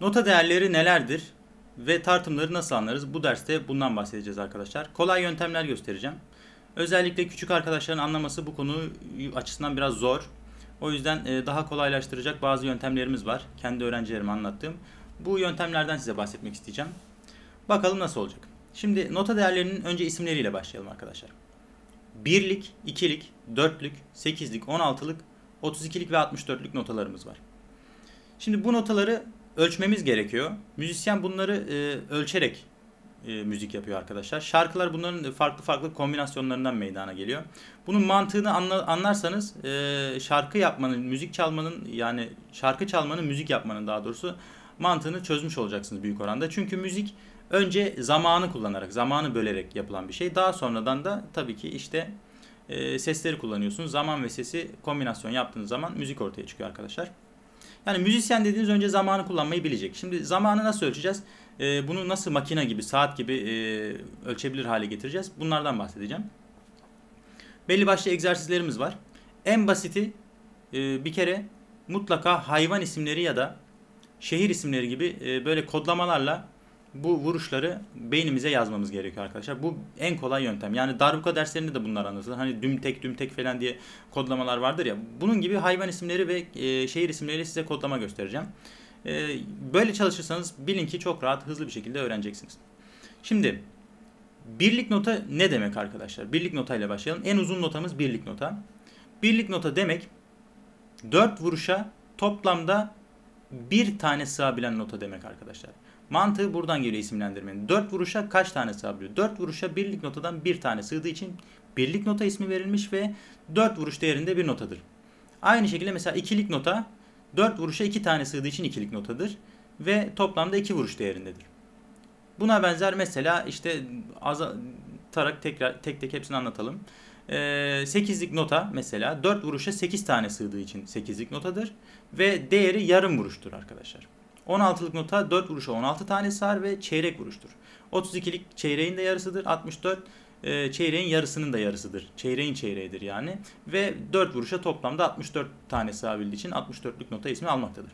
Nota değerleri nelerdir ve tartımları nasıl anlarız? Bu derste bundan bahsedeceğiz arkadaşlar. Kolay yöntemler göstereceğim. Özellikle küçük arkadaşların anlaması bu konu açısından biraz zor. O yüzden e, daha kolaylaştıracak bazı yöntemlerimiz var. Kendi öğrencilerime anlattığım. Bu yöntemlerden size bahsetmek isteyeceğim. Bakalım nasıl olacak. Şimdi nota değerlerinin önce isimleriyle başlayalım arkadaşlar. Birlik, ikilik, dörtlük, sekizlik, on altılık, otuz ikilik ve altmış dörtlük notalarımız var. Şimdi bu notaları ölçmemiz gerekiyor. Müzisyen bunları e, ölçerek e, müzik yapıyor arkadaşlar. Şarkılar bunların farklı farklı kombinasyonlarından meydana geliyor. Bunun mantığını anla, anlarsanız e, şarkı yapmanın, müzik çalmanın yani şarkı çalmanın, müzik yapmanın daha doğrusu mantığını çözmüş olacaksınız büyük oranda. Çünkü müzik önce zamanı kullanarak, zamanı bölerek yapılan bir şey. Daha sonradan da tabii ki işte e, sesleri kullanıyorsunuz. Zaman ve sesi kombinasyon yaptığınız zaman müzik ortaya çıkıyor arkadaşlar. Yani müzisyen dediğiniz önce zamanı kullanmayı bilecek. Şimdi zamanı nasıl ölçeceğiz? E, bunu nasıl makine gibi, saat gibi e, ölçebilir hale getireceğiz? Bunlardan bahsedeceğim. Belli başlı egzersizlerimiz var. En basiti e, bir kere mutlaka hayvan isimleri ya da şehir isimleri gibi e, böyle kodlamalarla bu vuruşları beynimize yazmamız gerekiyor arkadaşlar. Bu en kolay yöntem. Yani darbuka derslerinde de bunlar anlatılır. Hani düm tek düm tek falan diye kodlamalar vardır ya. Bunun gibi hayvan isimleri ve e, şehir isimleriyle size kodlama göstereceğim. E, böyle çalışırsanız bilin ki çok rahat hızlı bir şekilde öğreneceksiniz. Şimdi birlik nota ne demek arkadaşlar? Birlik nota ile başlayalım. En uzun notamız birlik nota. Birlik nota demek 4 vuruşa toplamda bir tane sığabilen nota demek arkadaşlar. Mantığı buradan geliyor isimlendirmenin. 4 vuruşa kaç tane sığabiliyor? 4 vuruşa birlik notadan bir tane sığdığı için birlik nota ismi verilmiş ve 4 vuruş değerinde bir notadır. Aynı şekilde mesela ikilik nota 4 vuruşa 2 tane sığdığı için ikilik notadır ve toplamda 2 vuruş değerindedir. Buna benzer mesela işte azaltarak tekrar tek tek hepsini anlatalım. Ee, 8'lik nota mesela 4 vuruşa 8 tane sığdığı için 8'lik notadır ve değeri yarım vuruştur arkadaşlar. 16'lık nota 4 vuruşa 16 tane sar ve çeyrek vuruştur. 32'lik çeyreğin de yarısıdır. 64 e, çeyreğin yarısının da yarısıdır. Çeyreğin çeyreğidir yani. Ve 4 vuruşa toplamda 64 tane sığabildiği için 64'lük nota ismi almaktadır.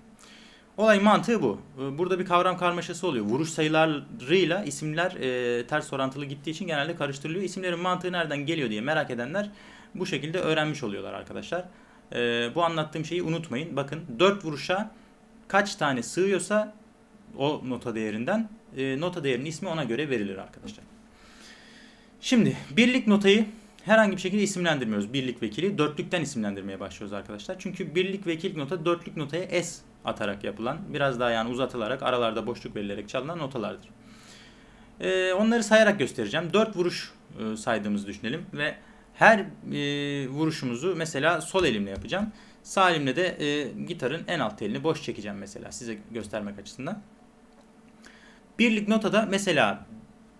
Olay mantığı bu. E, burada bir kavram karmaşası oluyor. Vuruş sayılarıyla isimler e, ters orantılı gittiği için genelde karıştırılıyor. İsimlerin mantığı nereden geliyor diye merak edenler bu şekilde öğrenmiş oluyorlar arkadaşlar. E, bu anlattığım şeyi unutmayın. Bakın 4 vuruşa kaç tane sığıyorsa o nota değerinden e, nota değerinin ismi ona göre verilir arkadaşlar. Şimdi birlik notayı herhangi bir şekilde isimlendirmiyoruz. Birlik vekili dörtlükten isimlendirmeye başlıyoruz arkadaşlar. Çünkü birlik ve ikilik nota dörtlük notaya S atarak yapılan biraz daha yani uzatılarak aralarda boşluk verilerek çalınan notalardır. Ee, onları sayarak göstereceğim. Dört vuruş e, saydığımızı düşünelim ve her e, vuruşumuzu mesela sol elimle yapacağım. Sağ elimle de e, gitarın en alt telini boş çekeceğim mesela size göstermek açısından. Birlik notada mesela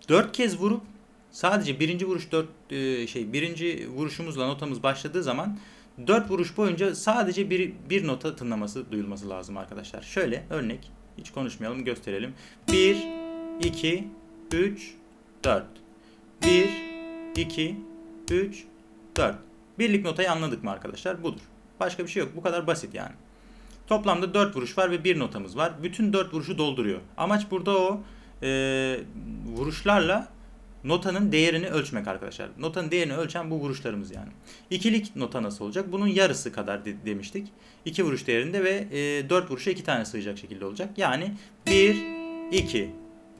4 kez vurup sadece birinci vuruş 4 e, şey birinci vuruşumuzla notamız başladığı zaman 4 vuruş boyunca sadece bir, bir nota tınlaması duyulması lazım arkadaşlar. Şöyle örnek hiç konuşmayalım gösterelim. 1 2 3 4 1 2 3 4 Birlik notayı anladık mı arkadaşlar? Budur. Başka bir şey yok. Bu kadar basit yani. Toplamda 4 vuruş var ve bir notamız var. Bütün 4 vuruşu dolduruyor. Amaç burada o e, vuruşlarla notanın değerini ölçmek arkadaşlar. Notanın değerini ölçen bu vuruşlarımız yani. İkilik nota nasıl olacak? Bunun yarısı kadar de, demiştik. 2 vuruş değerinde ve e, 4 vuruşa 2 tane sığacak şekilde olacak. Yani 1, 2,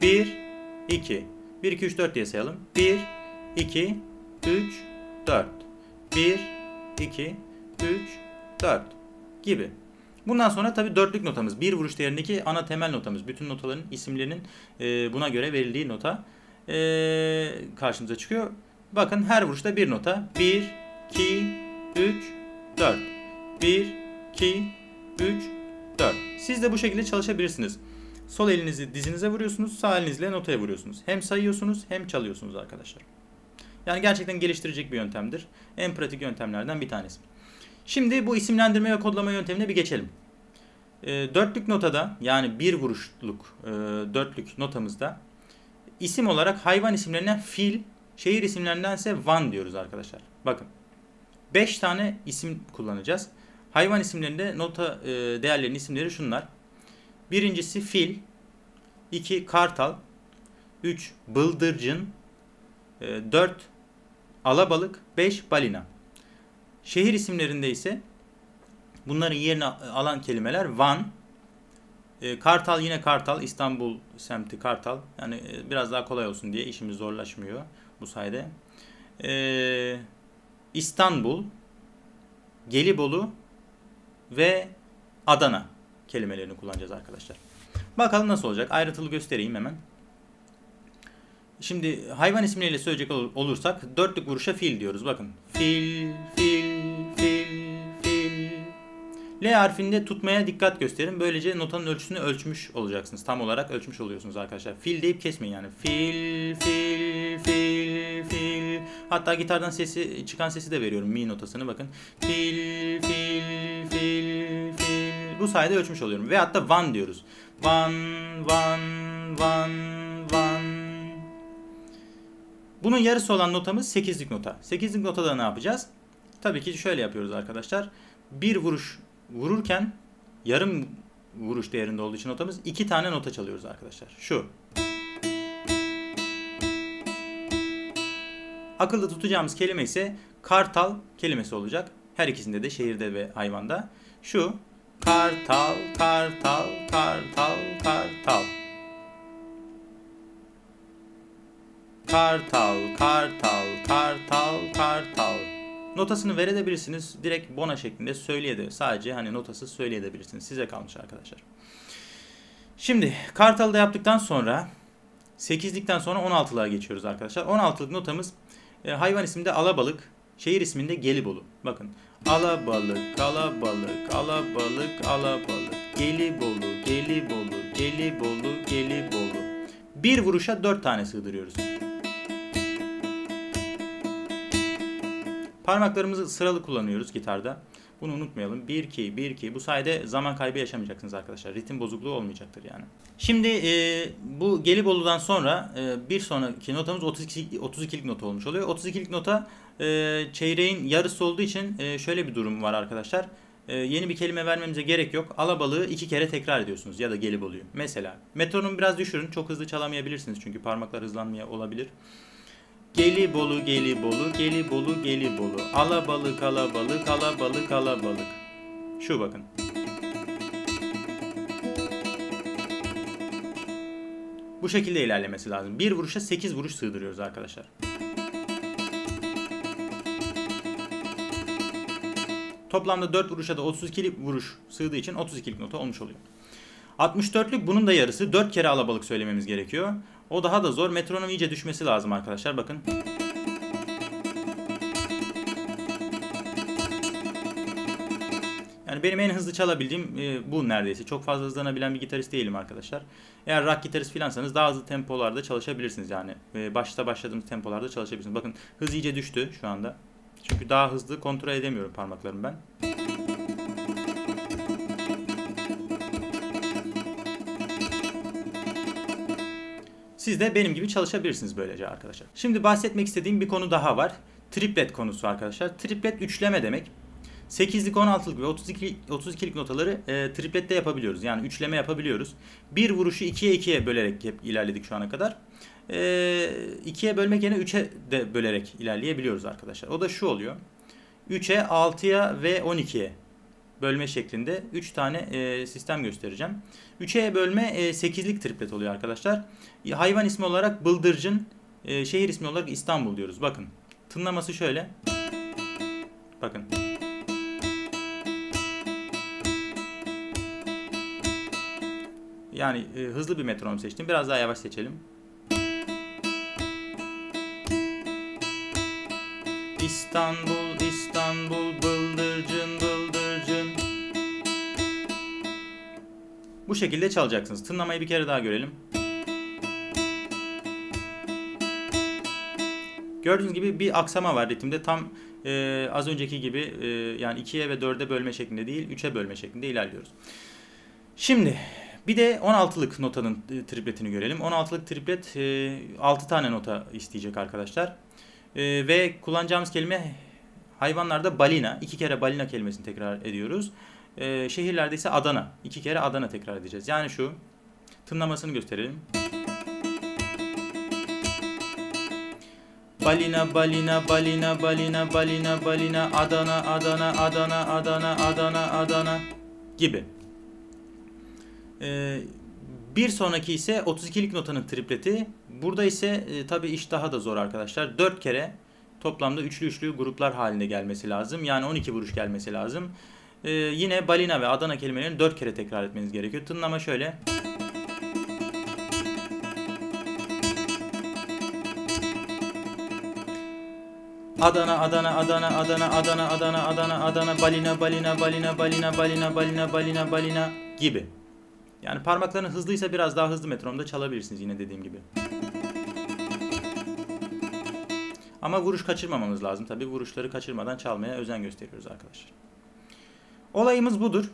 1, 2. 1, 2, 3, 4 diye sayalım. 1, 2, 3, 4. 1, 2, 3, 4 gibi. Bundan sonra tabi dörtlük notamız. Bir vuruş değerindeki ana temel notamız. Bütün notaların isimlerinin e, buna göre verildiği nota e, karşımıza çıkıyor. Bakın her vuruşta bir nota. 1, 2, 3, 4. 1, 2, 3, 4. Siz de bu şekilde çalışabilirsiniz. Sol elinizi dizinize vuruyorsunuz. Sağ elinizle notaya vuruyorsunuz. Hem sayıyorsunuz hem çalıyorsunuz arkadaşlar. Yani gerçekten geliştirecek bir yöntemdir. En pratik yöntemlerden bir tanesi. Şimdi bu isimlendirme ve kodlama yöntemine bir geçelim. E, dörtlük notada yani bir vuruşluk e, dörtlük notamızda isim olarak hayvan isimlerinden fil, şehir isimlerinden ise van diyoruz arkadaşlar. Bakın 5 tane isim kullanacağız. Hayvan isimlerinde nota e, değerlerinin isimleri şunlar. Birincisi fil, 2 kartal, 3 bıldırcın, 4 e, alabalık, 5 balina. Şehir isimlerinde ise bunların yerine alan kelimeler Van, e, Kartal yine Kartal, İstanbul semti Kartal. Yani e, biraz daha kolay olsun diye işimiz zorlaşmıyor bu sayede. İstanbul, Gelibolu ve Adana kelimelerini kullanacağız arkadaşlar. Bakalım nasıl olacak. Ayrıntılı göstereyim hemen. Şimdi hayvan isimleriyle söyleyecek olursak dörtlük vuruşa fil diyoruz. Bakın. Fil, fil. L harfinde tutmaya dikkat gösterin. Böylece notanın ölçüsünü ölçmüş olacaksınız. Tam olarak ölçmüş oluyorsunuz arkadaşlar. Fil deyip kesmeyin yani. Fil, fil, fil, fil. Hatta gitardan sesi çıkan sesi de veriyorum. Mi notasını bakın. Fil, fil, fil, fil. Bu sayede ölçmüş oluyorum. Ve hatta van diyoruz. Van, van, van, van. Bunun yarısı olan notamız 8'lik nota. 8'lik notada ne yapacağız? Tabii ki şöyle yapıyoruz arkadaşlar. Bir vuruş vururken yarım vuruş değerinde olduğu için notamız iki tane nota çalıyoruz arkadaşlar. Şu. Akılda tutacağımız kelime ise kartal kelimesi olacak. Her ikisinde de şehirde ve hayvanda. Şu kartal, kartal, kartal, kartal. Kartal, kartal, kartal, kartal. Notasını verebilirsiniz. Direkt bona şeklinde söyleyebilirsiniz. Sadece hani notası söyleyebilirsiniz. Size kalmış arkadaşlar. Şimdi kartalı da yaptıktan sonra 8'likten sonra 16'lığa geçiyoruz arkadaşlar. 16'lık notamız e, hayvan isminde alabalık, şehir isminde Gelibolu. Bakın alabalık, alabalık, alabalık, alabalık, Gelibolu, Gelibolu, Gelibolu, Gelibolu. Bir vuruşa 4 tane sığdırıyoruz. Parmaklarımızı sıralı kullanıyoruz gitarda. Bunu unutmayalım. 1 2 1 2 bu sayede zaman kaybı yaşamayacaksınız arkadaşlar. Ritim bozukluğu olmayacaktır yani. Şimdi e, bu Gelibolu'dan sonra e, bir sonraki notamız 32 32'lik nota olmuş oluyor. 32'lik nota e, çeyreğin yarısı olduğu için e, şöyle bir durum var arkadaşlar. E, yeni bir kelime vermemize gerek yok. Alabalığı iki kere tekrar ediyorsunuz ya da Gelibolu'yu. Mesela metronomu biraz düşürün. Çok hızlı çalamayabilirsiniz çünkü parmaklar hızlanmaya olabilir. Geli bolu geli bolu geli bolu geli bolu. Alabalık alabalık alabalık alabalık. Şu bakın. Bu şekilde ilerlemesi lazım. Bir vuruşa 8 vuruş sığdırıyoruz arkadaşlar. Toplamda 4 vuruşa da 32'lik vuruş sığdığı için 32'lik nota olmuş oluyor. 64'lük bunun da yarısı. 4 kere alabalık söylememiz gerekiyor. O daha da zor. Metronom iyice düşmesi lazım arkadaşlar. Bakın. Yani benim en hızlı çalabildiğim e, bu neredeyse. Çok fazla hızlanabilen bir gitarist değilim arkadaşlar. Eğer rock gitarist filansanız daha hızlı tempolarda çalışabilirsiniz yani. E, başta başladığımız tempolarda çalışabilirsiniz. Bakın hız iyice düştü şu anda. Çünkü daha hızlı kontrol edemiyorum parmaklarımı ben. Siz de benim gibi çalışabilirsiniz böylece arkadaşlar. Şimdi bahsetmek istediğim bir konu daha var. Triplet konusu arkadaşlar. Triplet üçleme demek. 8'lik, 16'lık ve 32, 32'lik notaları e, triplette yapabiliyoruz. Yani üçleme yapabiliyoruz. Bir vuruşu 2'ye 2'ye bölerek hep ilerledik şu ana kadar. E, 2'ye bölmek yerine 3'e de bölerek ilerleyebiliyoruz arkadaşlar. O da şu oluyor. 3'e, 6'ya ve 12'ye bölme şeklinde 3 tane e, sistem göstereceğim. 3'e bölme e, 8'lik triplet oluyor arkadaşlar. Hayvan ismi olarak bıldırcın, e, şehir ismi olarak İstanbul diyoruz. Bakın tınlaması şöyle. Bakın. Yani e, hızlı bir metronom seçtim. Biraz daha yavaş seçelim. İstanbul, İstanbul, bıldırcın, Bu şekilde çalacaksınız. Tınlamayı bir kere daha görelim. Gördüğünüz gibi bir aksama var ritimde. Tam e, az önceki gibi e, yani 2'ye ve 4'e bölme şeklinde değil 3'e bölme şeklinde ilerliyoruz. Şimdi bir de 16'lık notanın e, tripletini görelim. 16'lık triplet e, 6 tane nota isteyecek arkadaşlar. E, ve kullanacağımız kelime hayvanlarda balina. İki kere balina kelimesini tekrar ediyoruz. E, şehirlerde ise Adana. iki kere Adana tekrar edeceğiz. Yani şu tınlamasını gösterelim. Balina, balina, balina, balina, balina, balina, Adana, Adana, Adana, Adana, Adana, Adana gibi. Ee, bir sonraki ise 32'lik notanın tripleti. Burada ise e, tabi iş daha da zor arkadaşlar. 4 kere toplamda üçlü üçlü gruplar halinde gelmesi lazım. Yani 12 vuruş gelmesi lazım. Ee, yine balina ve Adana kelimelerini 4 kere tekrar etmeniz gerekiyor. Tınlama şöyle. Adana, Adana, Adana, Adana, Adana, Adana, Adana, Adana, balina, balina, balina, balina, balina, balina, balina, balina gibi. Yani parmakların hızlıysa biraz daha hızlı metronomda çalabilirsiniz yine dediğim gibi. Ama vuruş kaçırmamamız lazım. Tabi vuruşları kaçırmadan çalmaya özen gösteriyoruz arkadaşlar. Olayımız budur.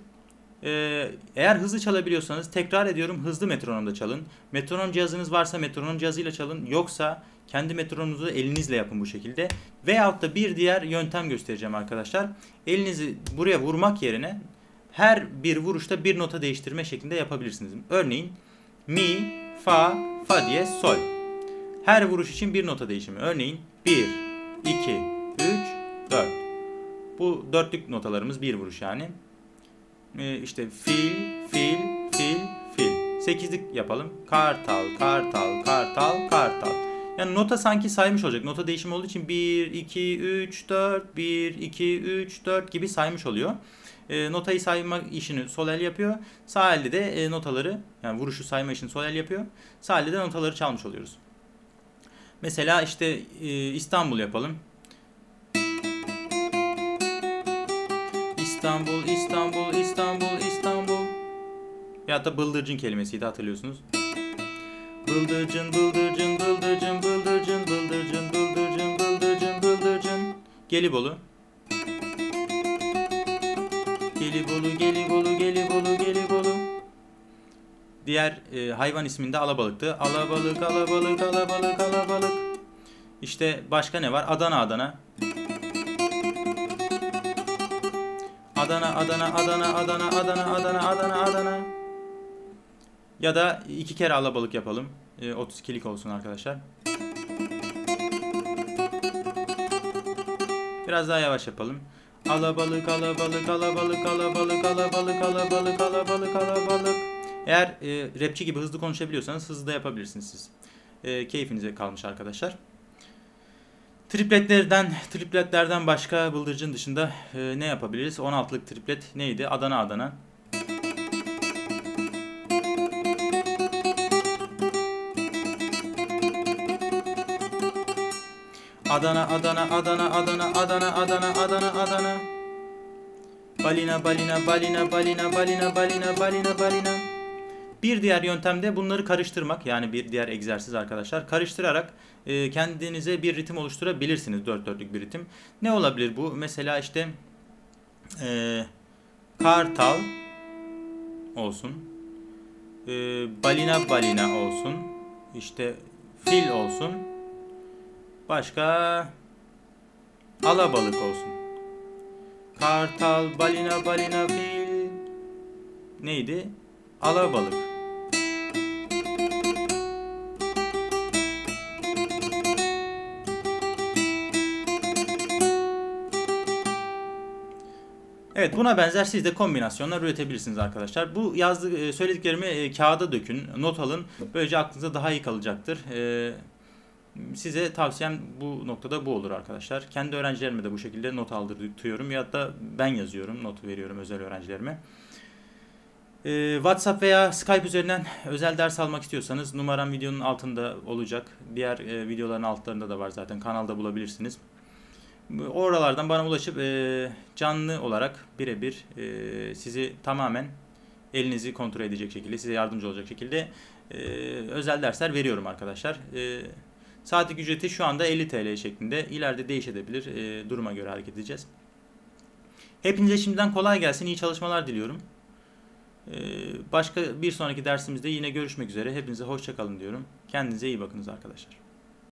Ee, eğer hızlı çalabiliyorsanız tekrar ediyorum hızlı metronomda çalın. Metronom cihazınız varsa metronom cihazıyla çalın. Yoksa kendi metronomunuzu elinizle yapın bu şekilde. Veyahut da bir diğer yöntem göstereceğim arkadaşlar. Elinizi buraya vurmak yerine her bir vuruşta bir nota değiştirme şeklinde yapabilirsiniz. Örneğin mi, fa, fa diye sol. Her vuruş için bir nota değişimi. Örneğin 1, 2, 3, 4. Bu dörtlük notalarımız bir vuruş yani. Ee, işte fil, fil, fil, fil. Sekizlik yapalım. Kartal, kartal, kartal, kartal. Yani nota sanki saymış olacak. Nota değişimi olduğu için 1, 2, 3, 4, 1, 2, 3, 4 gibi saymış oluyor. E, notayı sayma işini sol el yapıyor. Sağ elde de e, notaları yani vuruşu sayma işini sol el yapıyor. Sağ elde de notaları çalmış oluyoruz. Mesela işte e, İstanbul yapalım. İstanbul, İstanbul, İstanbul, İstanbul. Ya da bıldırcın kelimesiydi hatırlıyorsunuz. Bıldırcın, bıldırcın, bıldırcın, bıldırcın, bıldırcın, bıldırcın, bıldırcın, bıldırcın. Gelibolu. Gelibolu, Gelibolu, Gelibolu, Gelibolu. Diğer e, hayvan isminde alabalıktı. Alabalık, alabalık, alabalık, alabalık. İşte başka ne var? Adana, Adana. Adana, Adana, Adana, Adana, Adana, Adana, Adana, Adana. Ya da iki kere alabalık yapalım. E, 32'lik olsun arkadaşlar. Biraz daha yavaş yapalım. Alabalık, alabalık, alabalık, alabalık, alabalık, alabalık, alabalık, alabalık. Eğer e, rapçi gibi hızlı konuşabiliyorsanız hızlı da yapabilirsiniz siz. E, keyfinize kalmış arkadaşlar. Tripletlerden, tripletlerden başka bıldırcın dışında e, ne yapabiliriz? 16'lık triplet neydi? Adana Adana. Adana, Adana, Adana, Adana, Adana, Adana, Adana, Adana. Balina, balina, balina, balina, balina, balina, balina, balina. Bir diğer yöntem de bunları karıştırmak. Yani bir diğer egzersiz arkadaşlar. Karıştırarak e, kendinize bir ritim oluşturabilirsiniz. Dört dörtlük bir ritim. Ne olabilir bu? Mesela işte e, kartal olsun. E, balina balina olsun. İşte fil olsun. Başka alabalık olsun. Kartal, balina, balina, fil. Neydi? Alabalık. Evet buna benzer siz de kombinasyonlar üretebilirsiniz arkadaşlar. Bu yazdığı söylediklerimi e, kağıda dökün, not alın. Böylece aklınıza daha iyi kalacaktır. E, size tavsiyem bu noktada bu olur arkadaşlar. Kendi öğrencilerime de bu şekilde not aldırtıyorum ya da ben yazıyorum, notu veriyorum özel öğrencilerime. WhatsApp veya Skype üzerinden özel ders almak istiyorsanız numaram videonun altında olacak. Diğer e, videoların altlarında da var zaten kanalda bulabilirsiniz. Oralardan bana ulaşıp e, canlı olarak birebir e, sizi tamamen elinizi kontrol edecek şekilde, size yardımcı olacak şekilde e, özel dersler veriyorum arkadaşlar. E, Saatlik ücreti şu anda 50 TL şeklinde. İleride değişebilir. E, duruma göre hareket edeceğiz. Hepinize şimdiden kolay gelsin. İyi çalışmalar diliyorum. E, başka bir sonraki dersimizde yine görüşmek üzere. Hepinize hoşçakalın diyorum. Kendinize iyi bakınız arkadaşlar.